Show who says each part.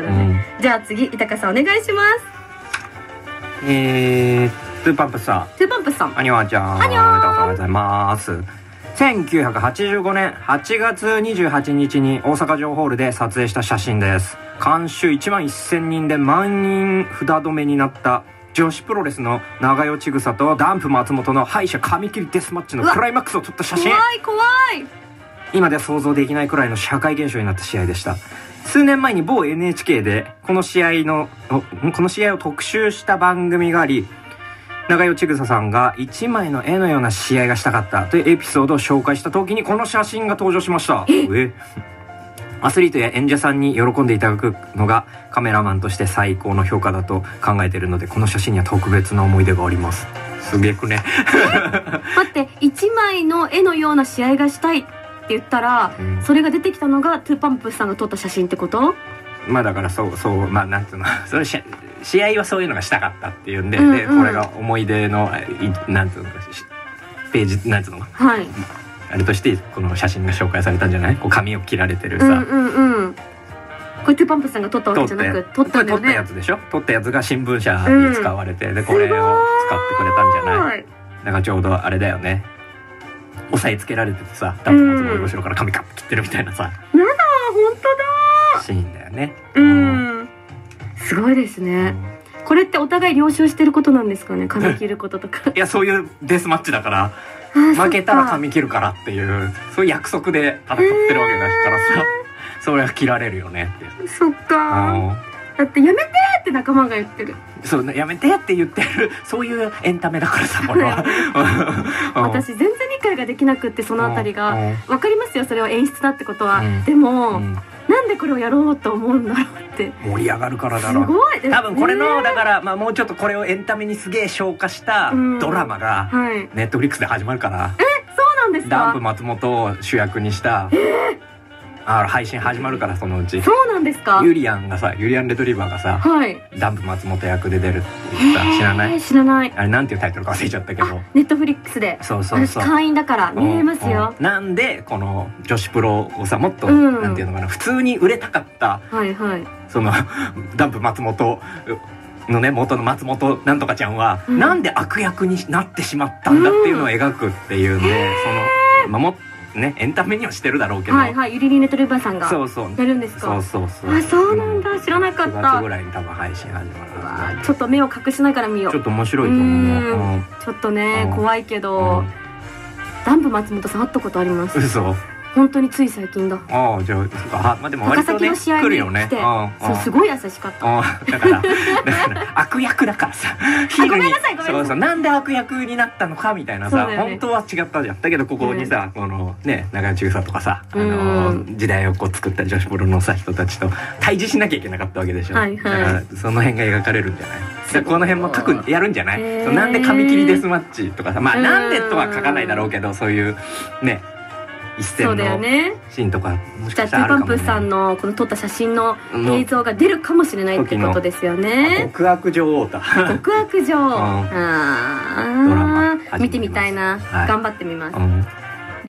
Speaker 1: ったらね、じゃあ次豊さんお願いします。
Speaker 2: えー、トゥーパンプさん。
Speaker 1: トゥーパンプさん。
Speaker 2: アニワちゃん。
Speaker 1: アニョー
Speaker 2: ありがとうございます。1985年8月28日に大阪城ホールで撮影した写真です。観衆1万1000人で満員札止めになった女子プロレスの長与千種とダンプ松本の敗者髪切りデスマッチのクライマックスを撮った写真。
Speaker 1: 怖い怖い
Speaker 2: 今では想像できないくらいの社会現象になった試合でした。数年前に某 NHK でこの試合のおこの試合を特集した番組があり長与千草さんが1枚の絵のような試合がしたかったというエピソードを紹介した時にこの写真が登場しました。え？アスリートや演者さんに喜んでいただくのがカメラマンとして最高の評価だと考えているのでこの写真には特別な思い出があります。すげえくね。
Speaker 1: 待って1枚の絵のような試合がしたいって言ったら、
Speaker 2: うん
Speaker 1: それが出てきたのがトゥーパンプさんが撮った写真ってこと？
Speaker 2: まあだからそうそうまあなんつうの それし試合はそういうのがしたかったっていうんで,、
Speaker 1: うんうん。
Speaker 2: でこれが思い出のいなんつうのかしページなんつうの
Speaker 1: はい。
Speaker 2: あれとしてこの写真が紹介されたんじゃない？こう髪を切られてるさ、
Speaker 1: うんうんうん。これトゥーパンプさんが撮ったわけじゃなく撮ったんだよ
Speaker 2: 撮ったや
Speaker 1: ね
Speaker 2: つでしょ？撮ったやつが新聞社に使われて、でこれを使ってくれたんじゃない？
Speaker 1: い。
Speaker 2: だからちょうどあれだよね押さえつけられててさダンプ松本後ろから髪カップ切ってるみたいなさ
Speaker 1: あ本当
Speaker 2: シーンだよね。
Speaker 1: だうん。すごいですね。これってお互い了承してることなんですかね髪切ることとか。
Speaker 2: いやそういうデスマッチだから負けたら髪切るからっていうそういう約束で戦ってるわけだからさ、それは切られるよねって
Speaker 1: そっかだってやめてって仲間が言ってる。
Speaker 2: うんそうやめてって言ってるそういうエンタメだからさこれは。う ん
Speaker 1: 私全然理解ができなくってそのあたりが
Speaker 2: うん
Speaker 1: わかりますよそれは演出だってことは、
Speaker 2: うん。
Speaker 1: でも、
Speaker 2: うん。
Speaker 1: なんでこれをやろうと思うんだろうって。
Speaker 2: 盛り上がるからだ
Speaker 1: す
Speaker 2: ろう。
Speaker 1: ごい
Speaker 2: 多分これの
Speaker 1: ね
Speaker 2: だから、まあ、もうちょっとこれをエンタメにすげえ消化した
Speaker 1: うん。
Speaker 2: ドラマが
Speaker 1: はい。
Speaker 2: ネットフリックスで始まるから
Speaker 1: そうなんですか？
Speaker 2: ダンプ松本を主役にしたあ配信始まるからそのうち。
Speaker 1: そうなんですか？
Speaker 2: ユリアンがさユリアン・レトリバーがさ
Speaker 1: はい。
Speaker 2: ダンプ松本役で出るって言った。知らない？
Speaker 1: 知らない。
Speaker 2: あれなんていうタイトルか忘れちゃったけど。
Speaker 1: あネットフリックスで。
Speaker 2: そうそうそう。
Speaker 1: 私会員だから見れますよ。
Speaker 2: うんうん。なんでこの女子プロをさもっと、
Speaker 1: うん。
Speaker 2: なんていうのかな普通に売れたかった
Speaker 1: はいはい。
Speaker 2: そのダンプ松本のね元の松本なんとかちゃんは、
Speaker 1: うん。
Speaker 2: なんで悪役になってしまったんだっていうのを描くっていうんで、そのまあもねエンタメにはしてるだろうけど、
Speaker 1: はいはいゆりりネットリバーさんが
Speaker 2: そうそう。
Speaker 1: やるんですか？
Speaker 2: そうそうそう。
Speaker 1: あそうなんだ。知らなかった。
Speaker 2: 9月ぐらいに多分配信始まるはずだ
Speaker 1: ちょっと目を隠しながら見よう。
Speaker 2: ちょっと面白いと思う
Speaker 1: ちょっとね
Speaker 2: うん。
Speaker 1: 怖いけ
Speaker 2: う
Speaker 1: ど
Speaker 2: ん。
Speaker 1: ダンプ松本さん会ったことあります？
Speaker 2: 嘘
Speaker 1: 本当につい最近だ。
Speaker 2: ああじゃあそっかあまあでも割
Speaker 1: 高
Speaker 2: とね来るよね。
Speaker 1: そうすごい優しかった。
Speaker 2: うんだからだから悪役だからさ。ヒールにそうそうなんで悪役になったのかみたいなさ、
Speaker 1: ね。
Speaker 2: 本当は違ったじゃん。だけどここにさ、このね長与千種とかさ、あ
Speaker 1: う
Speaker 2: の
Speaker 1: ん。
Speaker 2: 時代をこう作った女子プロのさ人たちと対峙しなきゃいけなかったわけでしょ、
Speaker 1: はいはい。
Speaker 2: だからその辺が描かれるんじゃない？この辺も書くやるんじゃない？
Speaker 1: へー。
Speaker 2: なんで髪切りデスマッチとかさまあ
Speaker 1: うん。
Speaker 2: なんでとは書かないだろうけどそういうね一
Speaker 1: そう
Speaker 2: 戦の
Speaker 1: だよね。
Speaker 2: シーンとかもしかしたらあるかも、ね、
Speaker 1: あトゥーパンプさんのこの撮った写真の
Speaker 2: の
Speaker 1: 映像が出るかもしれないってことですよね。
Speaker 2: 極悪女王だ
Speaker 1: 極悪女王
Speaker 2: ん。
Speaker 1: あ
Speaker 2: ドラマ
Speaker 1: ー見てみたいな。
Speaker 2: はい。
Speaker 1: 頑張ってみます。
Speaker 2: うん